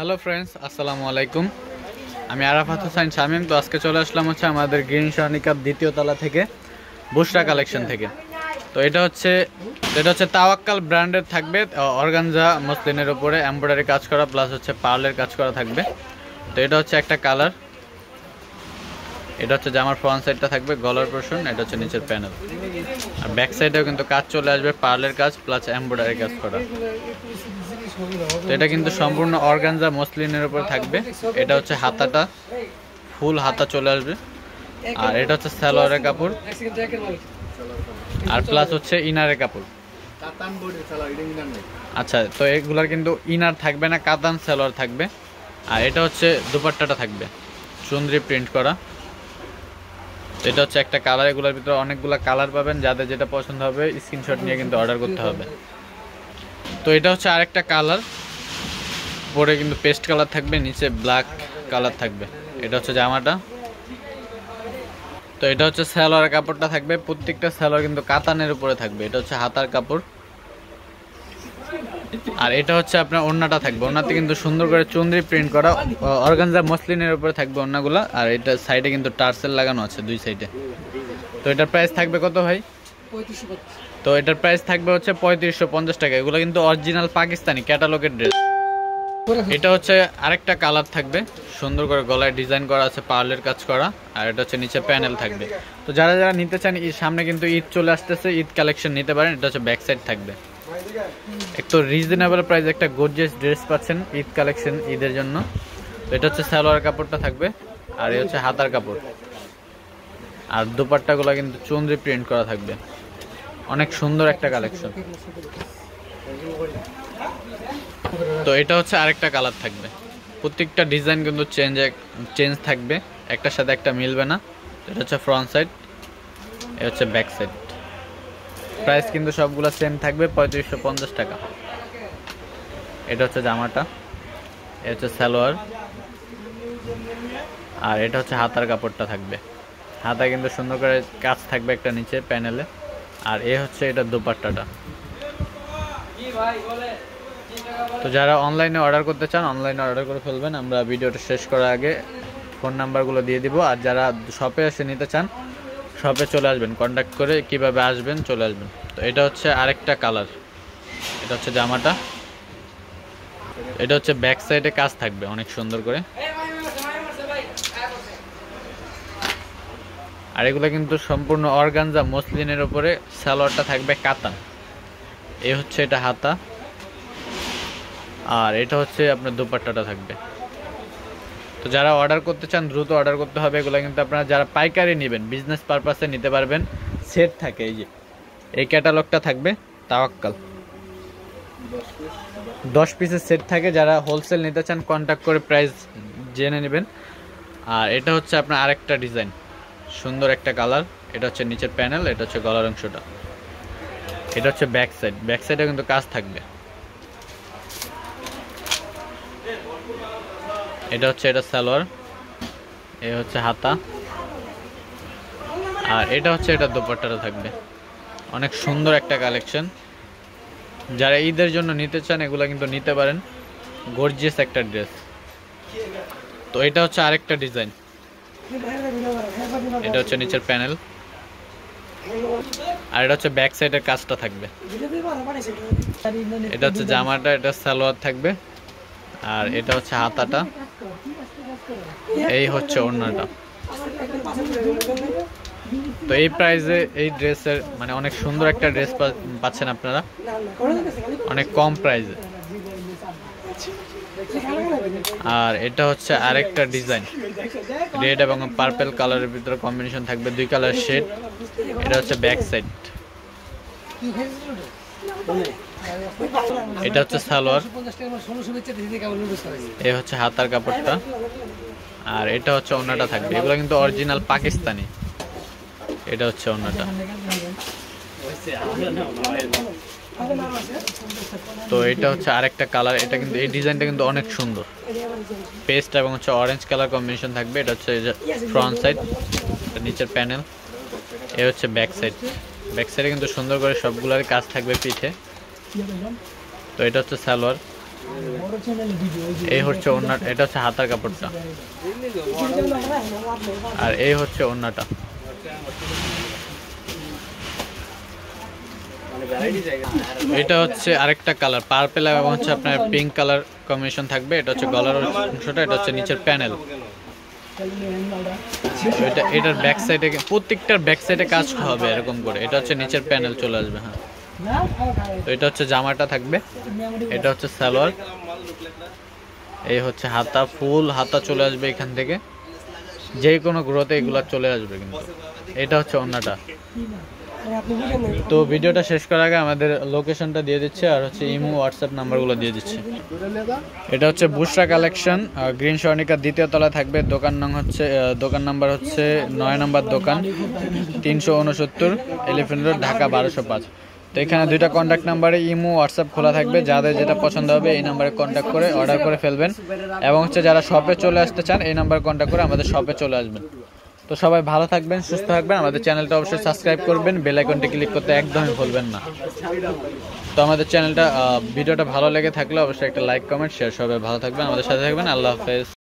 Hello friends আসসালামু আলাইকুম আমি আরাফাত হোসেন শামীম। তো আজকে চলে আসলাম হচ্ছে আমাদের গ্রিন সনিকার দ্বিতীয় তলা থেকে বুশরা কালেকশন থেকে। তো এটা হচ্ছে এটা হচ্ছে তাওয়াক্কাল ব্র্যান্ডের থাকবে অর্গানজা মসলিনের উপরে এমব্রয়ডারি কাজ করা, প্লাস হচ্ছে পার্লের কাজ করা থাকবে। তো এটা হচ্ছে একটা কালার। এটা হচ্ছে জামার ফ্রন্ট সাইডটা থাকবে, গলার পোর্শন এটা হচ্ছে নিচের প্যানেল আর ব্যাক সাইডেও কিন্তু কাজ চলে আসবে, পার্লের কাজ, প্লাস এমব্রয়ডারি কাজ করা। তো এটা কিন্তু সম্পূর্ণ অর্গানজা মসলিনের উপর থাকবে। এটা হচ্ছে হাতাটা। ফুল হাতা চলে আসবে। আর এটা হচ্ছে সালোয়ারের কাপড়। আর প্লাস হচ্ছে ইনারের কাপড়। আচ্ছা তো এগুলার কিন্তু ইনার থাকবে না, কাতান সালোয়ার থাকবে। আর এটা হচ্ছে দুপাট্টাটা থাকবে। চুন্দ্রি প্রিন্ট করা। এটা হচ্ছে একটা কালার এগুলোর ভিতরে অনেকগুলো কালার পাবেন। যাদের যেটা পছন্দ হবে স্ক্রিনশট নিয়ে কিন্তু অর্ডার করতে হবে। তো এটা হচ্ছে আরেকটা কালার। পরে কিন্তু পেস্ট কালার থাকবে, নিচে ব্ল্যাক কালার থাকবে। এটা হচ্ছে জামাটা। তো এটা হচ্ছে স্যালোয়ার কাপড়টা থাকবে, প্রত্যেকটা স্যালোয়ার কিন্তু কাতানের উপরে থাকবে। এটা হচ্ছে হাতার কাপড়। আর এটা হচ্ছে আপনার ওড়নাটা থাকবে। ওড়নাতে কিন্তু সুন্দর করে চুন্দ্রি প্রিন্ট করা অর্গানজা মসলিনের উপরে থাকবে ওড়নাগুলো। আর এটা সাইডে কিন্তু টার্সেল লাগানো আছে দুই সাইডে তো এটার প্রাইস থাকবে কত ভাই? তো এটার প্রাইস থাকবে হচ্ছে পঁয়ত্রিশশো পঞ্চাশ টাকা। এগুলো কিন্তু অরিজিনাল পাকিস্তানি ক্যাটালগের ড্রেস এটা হচ্ছে আরেকটা কালার থাকবে। সুন্দর করে গলায় ডিজাইন করা আছে পার্লের কাজ করা। আর এটা হচ্ছে নিচে প্যানেল থাকবে। তো যারা যারা নিতে চান সামনে কিন্তু ঈদ চলে আসতেছে, ঈদ কালেকশন নিতে পারেন। এটা হচ্ছে ব্যাক সাইড থাকবে। একটু রিজনেবল প্রাইস একটা গোর্জিয়াস ড্রেস পাচ্ছেন ঈদ কালেকশন ঈদের জন্য। এটা হচ্ছে সালোয়ার কাপড়টা থাকবে। আর এই হচ্ছে হাতার কাপড়। আর দুপাট্টাগুলো কিন্তু চুনরি প্রিন্ট করা থাকবে। অনেক সুন্দর একটা কালেকশন তো এটা হচ্ছে আরেকটা কালার থাকবে। প্রত্যেকটা ডিজাইন কিন্তু চেঞ্জ চেঞ্জ থাকবে। একটার সাথে একটা মিলবে না। এটা হচ্ছে ফ্রন্ট সাইড এটা হচ্ছে ব্যাক সাইড প্রাইস কিন্তু সবগুলো সেম থাকবে, পঁয়ত্রিশশো পঞ্চাশ টাকা। এটা হচ্ছে জামাটা এটা হচ্ছে সালোয়ার। আর এটা হচ্ছে হাতার কাপড়টা থাকবে। হাতায় কিন্তু সুন্দর করে কাজ থাকবে একটা নিচে প্যানেলে আর এ হচ্ছে এটা দুপাট্টাটা। তো যারা অনলাইনে অর্ডার করতে চান অনলাইনে অর্ডার করে ফেলবেন। আমরা ভিডিওটা শেষ করার আগে ফোন নাম্বারগুলো দিয়ে দিব। আর যারা শপে এসে নিতে চান শপে চলে আসবেন। কন্ট্যাক্ট করে কীভাবে আসবেন চলে আসবেন। তো এটা হচ্ছে আরেকটা কালার এটা হচ্ছে জামাটা। এটা হচ্ছে ব্যাক সাইডে কাজ থাকবে অনেক সুন্দর করে। আর এগুলো কিন্তু সম্পূর্ণ অর্গানজা মসলিনের উপরে সালোয়ারটা থাকবে কাতান। এ হচ্ছে এটা হাতা। আর এটা হচ্ছে আপনার দুপাট্টাটা থাকবে। তো যারা অর্ডার করতে চান, দ্রুত অর্ডার করতে হবে। এগুলো কিন্তু আপনারা যারা পাইকারি নেবেন বিজনেস পারপাসে নিতে পারবেন। সেট থাকে এই যে। এই ক্যাটালগটা থাকবে তাওয়াক্কাল। দশ পিসের সেট থাকে। যারা হোলসেল নিতে চান কন্ট্যাক্ট করে প্রাইস জেনে নেবেন। আর এটা হচ্ছে আপনার আরেকটা ডিজাইন সুন্দর একটা কালার। এটা হচ্ছে নিচের প্যানেল, এটা হচ্ছে গলার অংশটা। এটা হচ্ছে ব্যাক সাইড। ব্যাক সাইডে কিন্তু কাজ থাকবে। এটা হচ্ছে এটা সালোয়ার, এ হচ্ছে হাতা। আর এটা হচ্ছে এটা দোপাট্টাটা থাকবে। অনেক সুন্দর একটা কালেকশন। যারা ঈদের জন্য নিতে চান, এগুলো কিন্তু নিতে পারেন। গর্জিয়াস একটা ড্রেস। তো এটা হচ্ছে আরেকটা ডিজাইন। এটা হচ্ছে নিচের প্যানেল। আর এটা হচ্ছে ব্যাক সাইডের কাজটা থাকবে। এটা হচ্ছে জামাটা, এটা সালোয়ার থাকবে। আর এটা হচ্ছে হাতাটা। এই হচ্ছে ওড়নাটা। তো এই প্রাইসে এই ড্রেসের মানে অনেক সুন্দর একটা ড্রেস পাচ্ছেন আপনারা। অনেক কম প্রাইসে আর এটা হচ্ছে আরেকটা ডিজাইন। রেড এবং পার্পেল কালারের ভিতরে কম্বিনেশন থাকবে, দুই কালার শেড। এটা হচ্ছে ব্যাক সাইড এটা হচ্ছে সালোয়ার। এ হচ্ছে হাতার কাপড়টা। আর এটা হচ্ছে ওনাটা থাকবে। এগুলো কিন্তু অরিজিনাল পাকিস্তানি। এটা হচ্ছে ওনাটা। তো এটা হচ্ছে আরেকটা কালার এটা কিন্তু, এই ডিজাইনটা কিন্তু অনেক সুন্দর। পেস্ট এবং হচ্ছে অরেঞ্জ কালার কম্বিনেশন থাকবে, এটা হচ্ছে ফ্রন্ট সাইড নিচের প্যানেল এ হচ্ছে ব্যাক সাইড ব্যাক সাইডে কিন্তু সুন্দর করে সবগুলোর কাজ থাকবে পিঠে। তো এটা হচ্ছে সালোয়ার। এই হচ্ছে ওন্না এটা হচ্ছে হাতার কাপড়টা। আর এই হচ্ছে ওন্নাটা এটা হচ্ছে আরেকটা কালার পার্পেল এবং হচ্ছে আপনার পিঙ্ক কালার কম্বিনেশন থাকবে। এটা হচ্ছে গলার অংশটা এটা হচ্ছে নিচের প্যানেল এটা এটার ব্যাক সাইডে প্রত্যেকটার ব্যাক সাইডে কাজ হবে এরকম করে। এটা হচ্ছে নিচের প্যানেল চলে আসবে হ্যাঁ। তো এটা হচ্ছে জামাটা থাকবে। এটা হচ্ছে সালোয়ার। এই হচ্ছে হাতা ফুল হাতা চলে আসবে এখান থেকে। যে কোনো গ্রোতে এগুলো চলে আসবে কিন্তু। এটা হচ্ছে অন্যটা তো। ভিডিওটা শেষ করার আগে আমাদের লোকেশনটা দিয়ে দিচ্ছে আর হচ্ছে ইমো হোয়াটসঅ্যাপ নাম্বারগুলো দিয়ে দিচ্ছে। এটা হচ্ছে বুশরা কালেকশন গ্রিন স্বর্ণিকার দ্বিতীয় তলায় থাকবে। দোকান নাম হচ্ছে দোকান নাম্বার হচ্ছে নয় নম্বর দোকান, তিনশো উনসত্তর এলিফেন্ট রোড ঢাকা বারোশো পাঁচ। তো এখানে দুইটা কন্ট্যাক্ট নাম্বারে ইমো হোয়াটসঅ্যাপ খোলা থাকবে। যাদের যেটা পছন্দ হবে এই নাম্বারে কন্ট্যাক্ট করে অর্ডার করে ফেলবেন। এবং হচ্ছে যারা শপে চলে আসতে চান, এই নাম্বারে কন্ট্যাক্ট করে আমাদের শপে চলে আসবেন। তো সবাই ভালো থাকবেন, সুস্থ থাকবেন। আমাদের চ্যানেলটা অবশ্যই সাবস্ক্রাইব করবেন, বেল আইকনটি ক্লিক করতে একদমই ভুলবেন না। তো আমাদের চ্যানেলটা ভিডিওটা ভালো লেগে থাকলে অবশ্যই একটা লাইক, কমেন্ট শেয়ার সবাই ভালো থাকবেন। আমাদের সাথে থাকবেন, আল্লাহ হাফেজ।